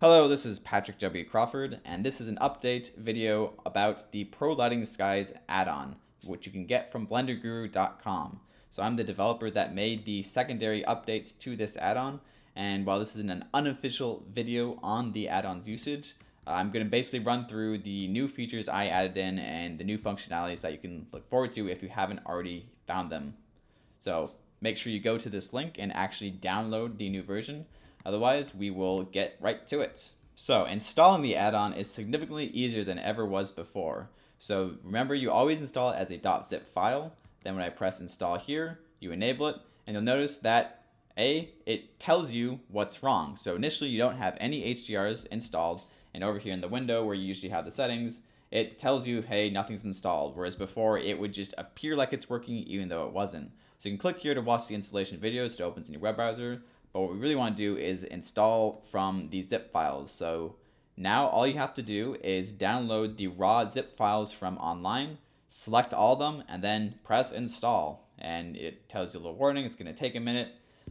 Hello, this is Patrick W. Crawford, and this is an update video about the Pro Lighting Skies add-on, which you can get from BlenderGuru.com. So I'm the developer that made the secondary updates to this add-on, and while this is an unofficial video on the add-on's usage, I'm going to basically run through the new features I added in and the new functionalities that you can look forward to if you haven't already found them. So make sure you go to this link and actually download the new version Otherwise, we will get right to it. So installing the add-on is significantly easier than ever was before. So remember, you always install it as a .zip file. Then when I press install here, you enable it, and you'll notice that A, it tells you what's wrong. So initially you don't have any HDRs installed, and over here in the window where you usually have the settings, it tells you, hey, nothing's installed. Whereas before, it would just appear like it's working even though it wasn't. So you can click here to watch the installation videos It opens in your web browser. But what we really want to do is install from the zip files. So now all you have to do is download the raw zip files from online, select all of them, and then press install. And it tells you a little warning, it's going to take a minute.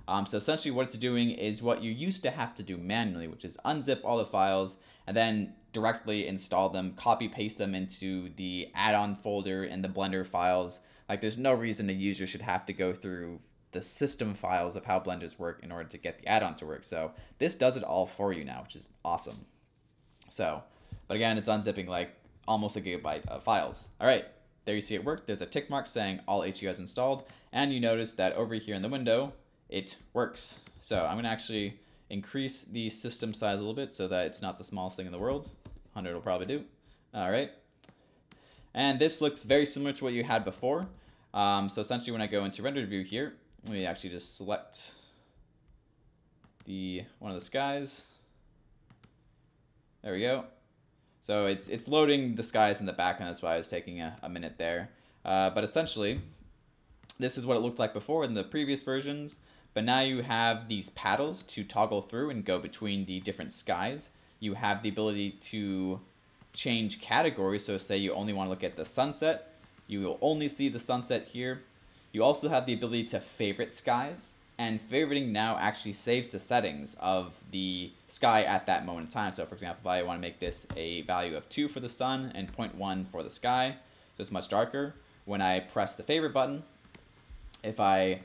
Um, so essentially what it's doing is what you used to have to do manually, which is unzip all the files and then directly install them, copy paste them into the add-on folder in the Blender files. Like there's no reason a user should have to go through the system files of how blenders work in order to get the add-on to work. So this does it all for you now, which is awesome. So, but again, it's unzipping like almost a gigabyte of files. All right, there you see it work. There's a tick mark saying all HDRs installed, and you notice that over here in the window, it works. So I'm gonna actually increase the system size a little bit so that it's not the smallest thing in the world. 100 will probably do. All right. And this looks very similar to what you had before. Um, so essentially when I go into render view here, let me actually just select the one of the skies. There we go. So it's it's loading the skies in the background. That's why I was taking a, a minute there. Uh, but essentially, this is what it looked like before in the previous versions. But now you have these paddles to toggle through and go between the different skies. You have the ability to change categories. So say you only want to look at the sunset, you will only see the sunset here. You also have the ability to favorite skies, and favoriting now actually saves the settings of the sky at that moment in time. So for example, if I want to make this a value of 2 for the sun and 0.1 for the sky, so it's much darker, when I press the favorite button, if I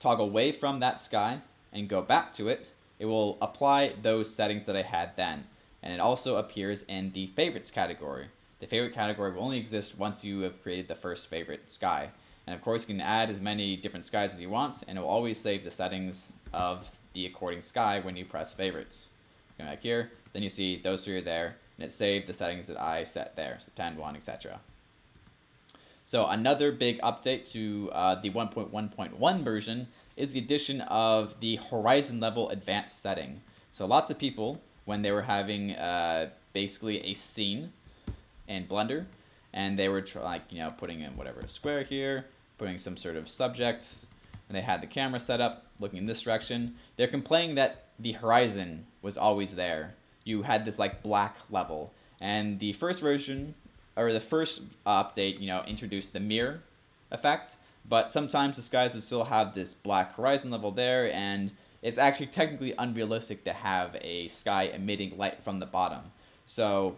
toggle away from that sky and go back to it, it will apply those settings that I had then. And it also appears in the favorites category. The favorite category will only exist once you have created the first favorite sky. And of course, you can add as many different skies as you want, and it will always save the settings of the according sky when you press favorites. Go back here, then you see those three are there, and it saved the settings that I set there, so 10, 1, etc. So another big update to uh, the 1.1.1 version is the addition of the horizon level advanced setting. So lots of people, when they were having uh, basically a scene in Blender, and they were like you know putting in whatever square here, putting some sort of subject, and they had the camera set up looking in this direction. They're complaining that the horizon was always there. You had this like black level, and the first version or the first update, you know, introduced the mirror effect, but sometimes the skies would still have this black horizon level there, and it's actually technically unrealistic to have a sky emitting light from the bottom. So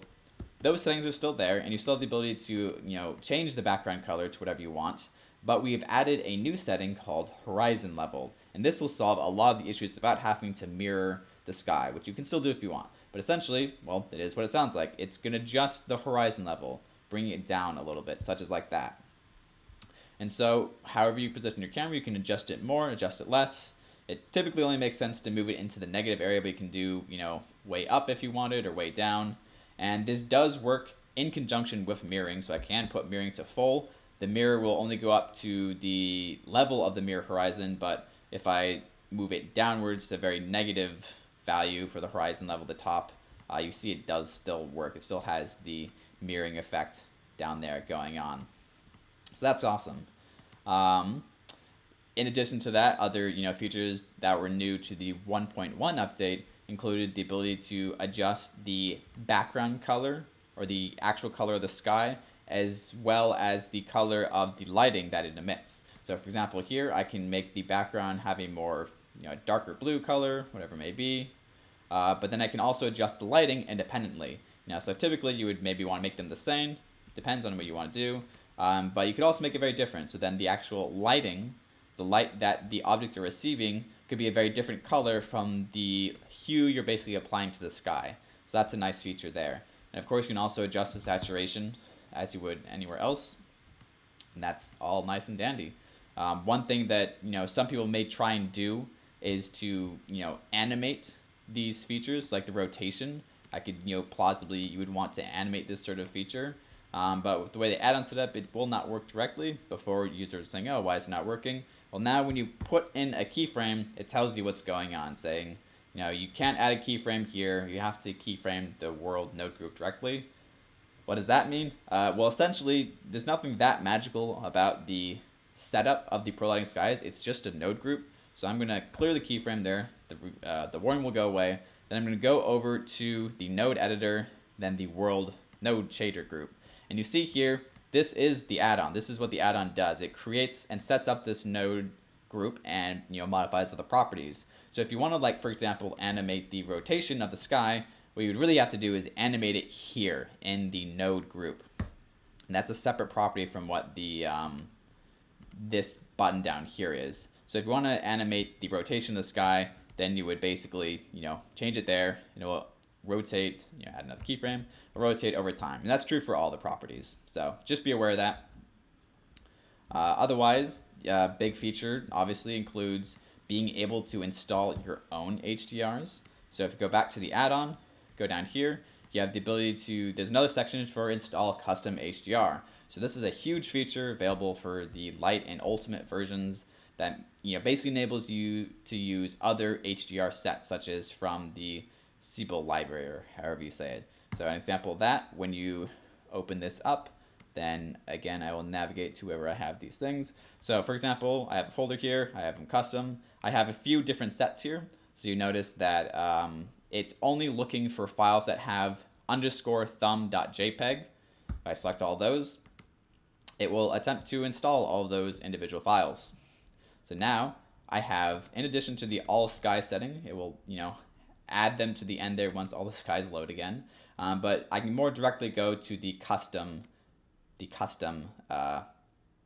those settings are still there, and you still have the ability to, you know, change the background color to whatever you want. But we've added a new setting called Horizon Level, and this will solve a lot of the issues about having to mirror the sky, which you can still do if you want. But essentially, well, it is what it sounds like. It's going to adjust the horizon level, bringing it down a little bit, such as like that. And so, however you position your camera, you can adjust it more, adjust it less. It typically only makes sense to move it into the negative area, but you can do, you know, way up if you wanted or way down. And this does work in conjunction with mirroring, so I can put mirroring to full. The mirror will only go up to the level of the mirror horizon, but if I move it downwards to a very negative value for the horizon level the top, uh, you see it does still work. It still has the mirroring effect down there going on. So that's awesome. Um, in addition to that, other you know features that were new to the 1.1 update included the ability to adjust the background color or the actual color of the sky as well as the color of the lighting that it emits. So for example here I can make the background have a more you know darker blue color, whatever it may be. uh, but then I can also adjust the lighting independently. Now, so typically you would maybe want to make them the same, depends on what you want to do, um, but you could also make it very different. So then the actual lighting, the light that the objects are receiving, could be a very different color from the hue you're basically applying to the sky. So that's a nice feature there. And of course, you can also adjust the saturation as you would anywhere else. And that's all nice and dandy. Um, one thing that you know some people may try and do is to you know animate these features like the rotation. I could you know plausibly you would want to animate this sort of feature, um, but with the way the add-on set up, it will not work directly. Before users saying, "Oh, why is it not working?" Well, now when you put in a keyframe, it tells you what's going on, saying, you know, you can't add a keyframe here. You have to keyframe the world node group directly. What does that mean? Uh, well, essentially, there's nothing that magical about the setup of the Pro Lighting Skies. It's just a node group. So I'm going to clear the keyframe there. The, uh, the warning will go away. Then I'm going to go over to the node editor, then the world node shader group. And you see here, this is the add-on. This is what the add-on does. It creates and sets up this node group and you know modifies other properties. So if you want to like, for example, animate the rotation of the sky, what you would really have to do is animate it here in the node group. And that's a separate property from what the um, this button down here is. So if you want to animate the rotation of the sky, then you would basically, you know, change it there, and it will rotate, you know, add another keyframe, rotate over time. And that's true for all the properties. So just be aware of that. Uh, otherwise, uh, big feature obviously includes being able to install your own HDRs. So if you go back to the add-on, go down here, you have the ability to, there's another section for install custom HDR. So this is a huge feature available for the Lite and ultimate versions that you know basically enables you to use other HDR sets such as from the sIBL library or however you say it. So an example of that, when you open this up, then again I will navigate to wherever I have these things. So for example, I have a folder here, I have them custom. I have a few different sets here. So you notice that um, it's only looking for files that have underscore thumb.jpg. If I select all those, it will attempt to install all those individual files. So now I have, in addition to the all sky setting, it will, you know, add them to the end there once all the skies load again. Um, but I can more directly go to the custom, the custom uh,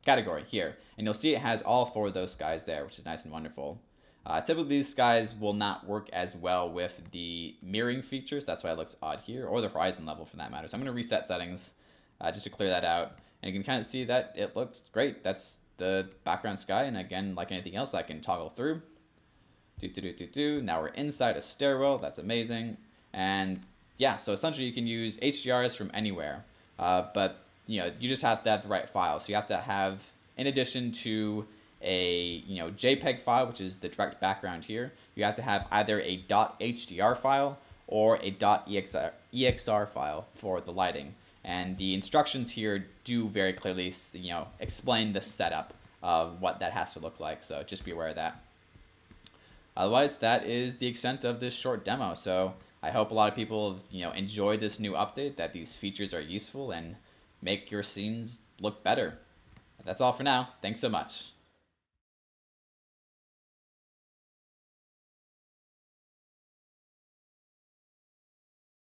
category here. And you'll see it has all four of those skies there, which is nice and wonderful. Uh, typically, these skies will not work as well with the mirroring features. That's why it looks odd here, or the horizon level for that matter. So I'm going to reset settings uh, just to clear that out. And you can kind of see that it looks great. That's the background sky. And again, like anything else, I can toggle through. Do, do, do, do, do. Now we're inside a stairwell. That's amazing. And yeah, so essentially you can use HDRs from anywhere. Uh, but you know, you just have to have the right file. So you have to have, in addition to a you know JPEG file, which is the direct background here, you have to have either a .hdr file or a .exr, EXR file for the lighting. And the instructions here do very clearly, you know, explain the setup of what that has to look like. So just be aware of that. Otherwise, that is the extent of this short demo. So I hope a lot of people, you know, enjoy this new update, that these features are useful and make your scenes look better. That's all for now. Thanks so much.